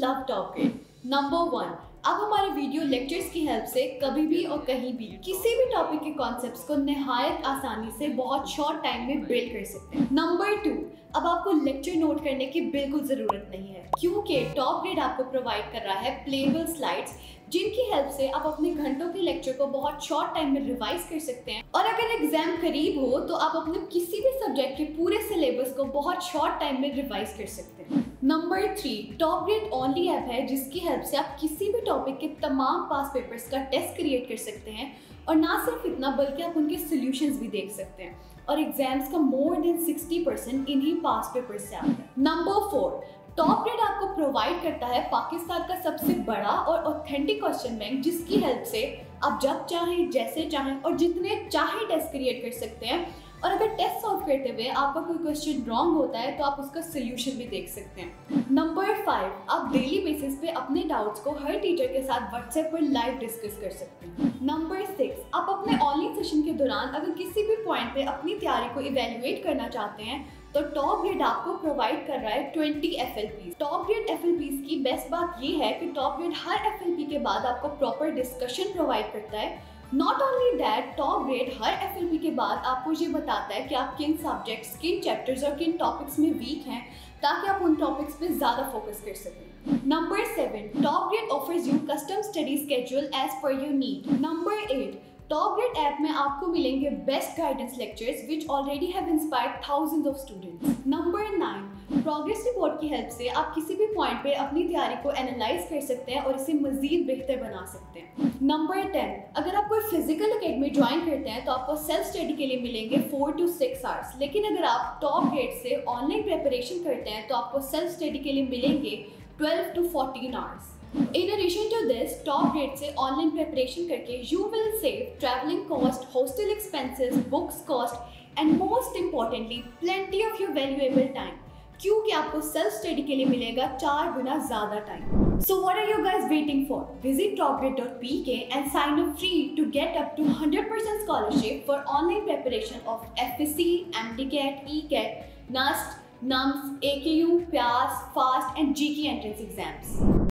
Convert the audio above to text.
top grade. Number one, अब हमारे video lectures की हेल्प से कभी भी और कहीं भी किसी भी टॉपिक के कॉन्सेप्ट्स को नहायत आसानी से बहुत शॉर्ट टाइम में बिल्ड कर सकते हैं। नंबर टू अब आपको लेक्चर नोट करने की बिल्कुल ज़रूरत नहीं है क्योंकि टॉप ग्रेड आपको प्रोवाइड कर रहा है प्लेबल स्लाइड्स जिनकी हेल्प से आप अपने घंटों के लेक्चर को बहुत शॉर्ट टाइम में रिवाइज कर सकते हैं। और अगर एग्ज़ाम करीब हो तो आप अपने किसी भी सब्जेक्ट के पूरे सिलेबस को बहुत शॉर्ट टाइम में रिवाइज कर सकते हैं। Number three Top Grade only app है जिसकी हेल्प से आप किसी भी टॉपिक के तमाम पास पेपर्स का टेस्ट क्रिएट कर सकते हैं और ना सिर्फ़ इतना, बल्कि आप उनके सोल्यूशंस भी देख सकते हैं। और एग्ज़ाम्स का मोर देन 60 परसेंट इन्हीं पास पेपर से आता है। नंबर फोर टॉप ग्रेड आपको प्रोवाइड करता है पाकिस्तान का सबसे बड़ा और ऑथेंटिक क्वेश्चन बैंक जिसकी हेल्प से आप जब चाहें, जैसे चाहें और जितने चाहे टेस्ट क्रिएट कर सकते हैं। और अगर टेस्ट सॉल्व करते हुए आपका कोई क्वेश्चन रॉन्ग होता है तो आप उसका सोल्यूशन भी देख सकते हैं। नंबर फाइव आप डेली बेसिस पे अपने डाउट्स को हर टीचर के साथ व्हाट्सएप पर लाइव डिस्कस कर सकते हैं। नंबर सिक्स आप अपने ऑनलाइन सेशन के दौरान अगर किसी भी पॉइंट पे अपनी तैयारी को इवेल्युएट करना चाहते हैं तो टॉप ग्रेड आपको प्रोवाइड कर रहा है 20 एफ़ टॉप ग्रेड एफ़ की बेस्ट बात ये है कि टॉप ग्रेड हर एफएलपी के बाद आपको प्रॉपर डिस्कशन प्रोवाइड करता है। Not only that Top Grade her FLP के बाद आपको ये बताता है कि आप किन सब्जेक्ट्स किन चैप्टर्स और किन टॉपिक्स में वीक हैं, ताकि आप उन टॉपिक्स पे ज़्यादा फोकस कर सकें। Number seven Top Grade offers you custom study schedule as per your need number eight Top Grade app में आपको मिलेंगे best guidance lectures which already have inspired thousands of students number nine progress report की help से आप किसी भी point पे अपनी तैयारी को एनालाइज कर सकते हैं और इसे मजीद बेहतर बना सकते हैं. नंबर टेन अगर आप कोई फ़िज़िकल अकेडमी ज्वाइन करते हैं तो आपको सेल्फ स्टडी के लिए मिलेंगे फोर टू सिक्स आवर्स लेकिन अगर आप टॉप ग्रेड से ऑनलाइन प्रेपरेशन करते हैं तो आपको सेल्फ स्टडी के लिए मिलेंगे twelve to fourteen hours In addition to this, top grade से online preparation करके you will save traveling cost, hostel expenses, books cost and most importantly plenty of your valuable time. क्योंकि आपको self study के लिए मिलेगा चार गुना ज़्यादा time so what are you guys waiting for visit topgrade.pk and sign up free to get up to 100% scholarship for online preparation of FSC, MDCAT, ECAT, NUST, NUMS, AKU, PIAS, FAST and GK entrance exams.